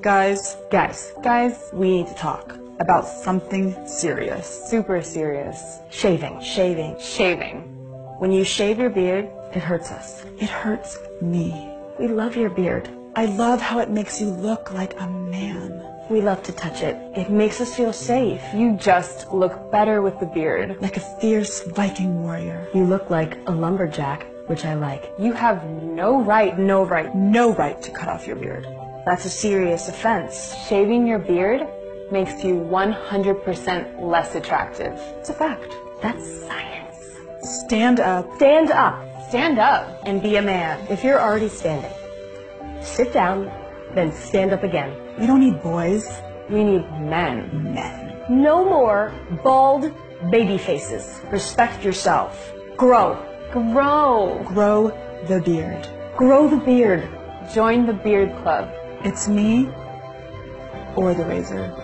Guys, Guys, guys, we need to talk about something serious. super serious. Shaving. Shaving. Shaving. When you shave your beard, it hurts us. It hurts me. We love your beard. I love how it makes you look like a man. We love to touch it. It makes us feel safe. You just look better with the beard. Like a fierce Viking warrior. You look like a lumberjack, which I like. You have no right, no right. No right to cut off your beard. That's a serious offense. Shaving your beard makes you 100% less attractive. It's a fact. That's science. Stand up Stand up. Stand up. and be a man. If you're already standing, sit down, then stand up again. We don't need boys, We need men. men. No more bald baby faces. Respect yourself. Grow. Grow. Grow the beard. Grow the beard. Join the beard club. It's me or the razor.